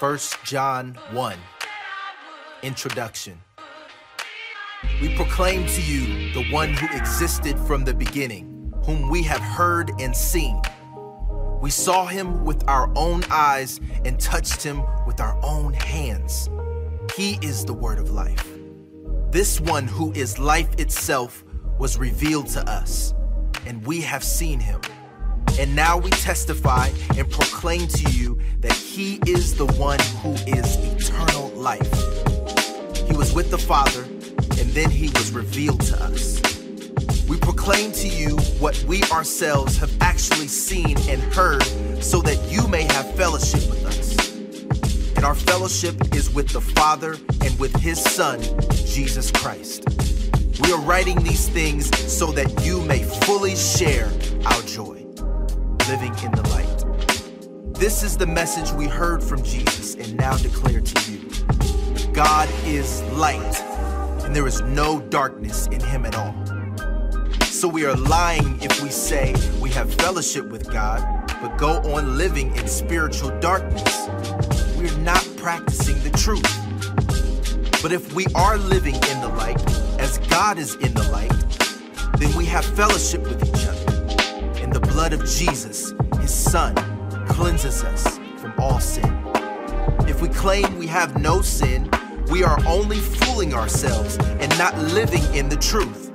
1 John 1 Introduction We proclaim to you the one who existed from the beginning, whom we have heard and seen. We saw him with our own eyes and touched him with our own hands. He is the word of life. This one who is life itself was revealed to us, and we have seen him. And now we testify and proclaim to you that he is the one who is eternal life. He was with the Father, and then he was revealed to us. We proclaim to you what we ourselves have actually seen and heard so that you may have fellowship with us. And our fellowship is with the Father and with his Son, Jesus Christ. We are writing these things so that you may fully share our joy, living in the light. This is the message we heard from Jesus and now declare to you God is light, and there is no darkness in him at all. So we are lying if we say we have fellowship with God, but go on living in spiritual darkness. We're not practicing the truth. But if we are living in the light, as God is in the light, then we have fellowship with each other. Blood of Jesus, his Son, cleanses us from all sin. If we claim we have no sin, we are only fooling ourselves and not living in the truth.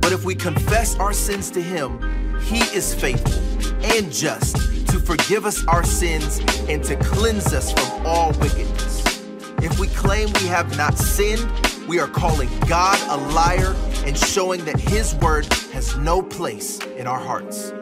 But if we confess our sins to Him, He is faithful and just to forgive us our sins and to cleanse us from all wickedness. If we claim we have not sinned, we are calling God a liar and showing that His word has no place in our hearts.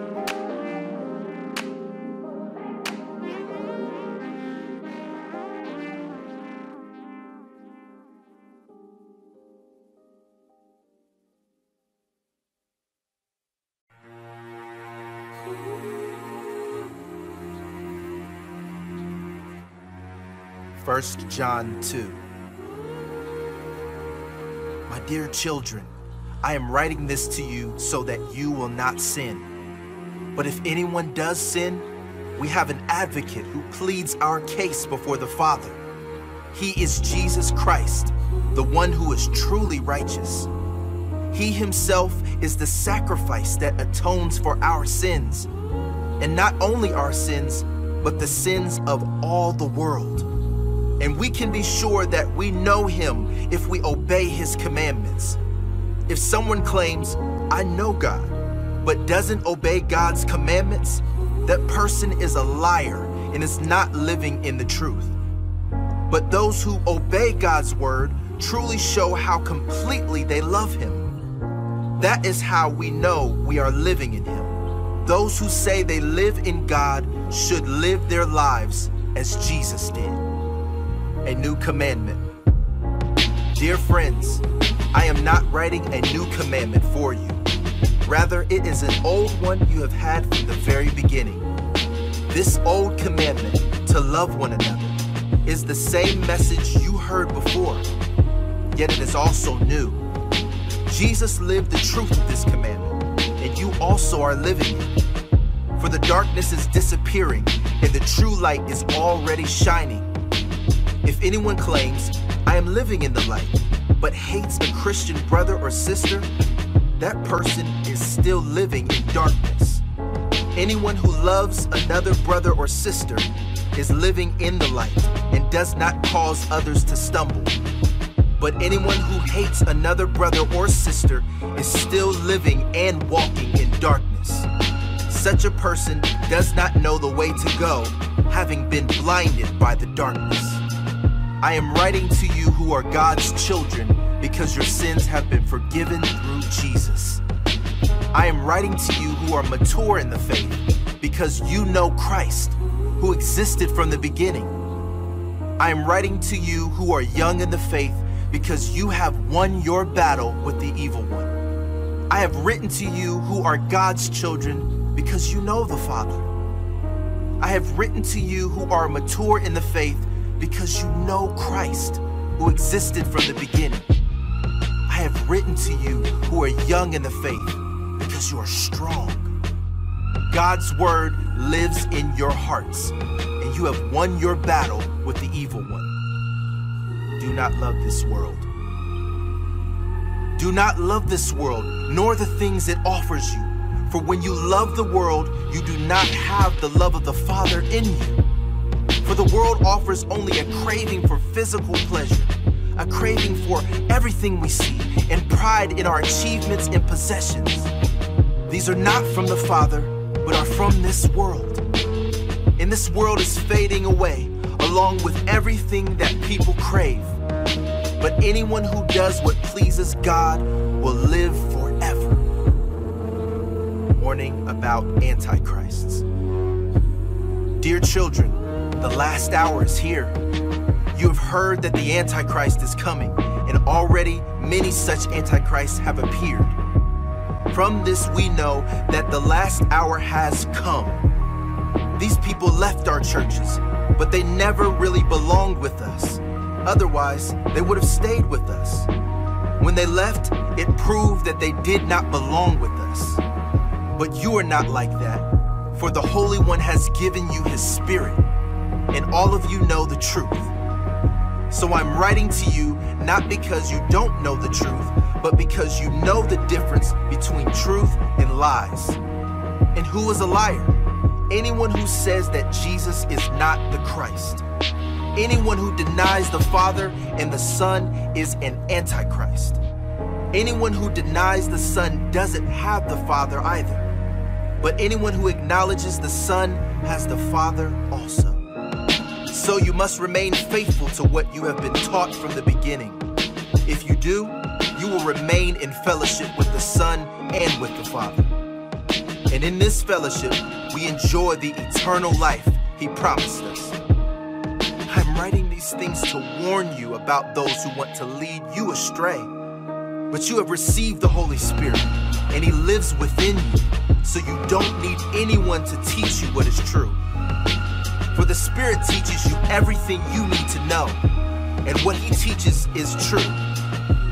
First John 2. My dear children, I am writing this to you so that you will not sin. But if anyone does sin, we have an advocate who pleads our case before the Father. He is Jesus Christ, the one who is truly righteous. He himself is the sacrifice that atones for our sins, and not only our sins, but the sins of all the world. And we can be sure that we know him if we obey his commandments. If someone claims, I know God, but doesn't obey God's commandments, that person is a liar and is not living in the truth. But those who obey God's word truly show how completely they love him. That is how we know we are living in him. Those who say they live in God should live their lives as Jesus did a new commandment. Dear friends, I am not writing a new commandment for you. Rather, it is an old one you have had from the very beginning. This old commandment, to love one another, is the same message you heard before, yet it is also new. Jesus lived the truth of this commandment, and you also are living it. For the darkness is disappearing, and the true light is already shining. If anyone claims, I am living in the light, but hates a Christian brother or sister, that person is still living in darkness. Anyone who loves another brother or sister is living in the light and does not cause others to stumble. But anyone who hates another brother or sister is still living and walking in darkness. Such a person does not know the way to go, having been blinded by the darkness. I am writing to you who are God's children because your sins have been forgiven through Jesus. I am writing to you who are mature in the faith because you know Christ, who existed from the beginning. I am writing to you who are young in the faith because you have won your battle with the evil one. I have written to you who are God's children because you know the Father. I have written to you who are mature in the faith because you know Christ, who existed from the beginning. I have written to you who are young in the faith because you are strong. God's word lives in your hearts, and you have won your battle with the evil one. Do not love this world. Do not love this world, nor the things it offers you. For when you love the world, you do not have the love of the Father in you. For the world offers only a craving for physical pleasure, a craving for everything we see, and pride in our achievements and possessions. These are not from the Father, but are from this world. And this world is fading away, along with everything that people crave. But anyone who does what pleases God will live forever. Warning about antichrists. Dear children, the last hour is here. You have heard that the Antichrist is coming, and already many such antichrists have appeared. From this, we know that the last hour has come. These people left our churches, but they never really belonged with us. Otherwise, they would have stayed with us. When they left, it proved that they did not belong with us. But you are not like that, for the Holy One has given you his Spirit, and all of you know the truth. So I'm writing to you not because you don't know the truth, but because you know the difference between truth and lies. And who is a liar? Anyone who says that Jesus is not the Christ. Anyone who denies the Father and the Son is an antichrist. Anyone who denies the Son doesn't have the Father either. But anyone who acknowledges the Son has the Father also. So you must remain faithful to what you have been taught from the beginning. If you do, you will remain in fellowship with the Son and with the Father. And in this fellowship, we enjoy the eternal life He promised us. I'm writing these things to warn you about those who want to lead you astray. But you have received the Holy Spirit, and He lives within you, so you don't need anyone to teach you what is true. The Spirit teaches you everything you need to know, and what He teaches is true.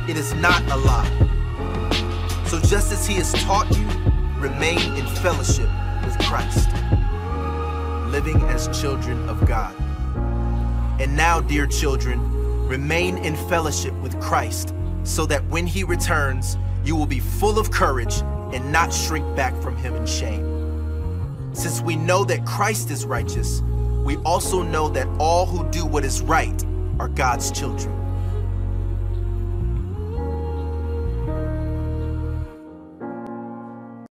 It is not a lie. So just as He has taught you, remain in fellowship with Christ, living as children of God. And now, dear children, remain in fellowship with Christ, so that when He returns, you will be full of courage and not shrink back from Him in shame. Since we know that Christ is righteous, we also know that all who do what is right are God's children.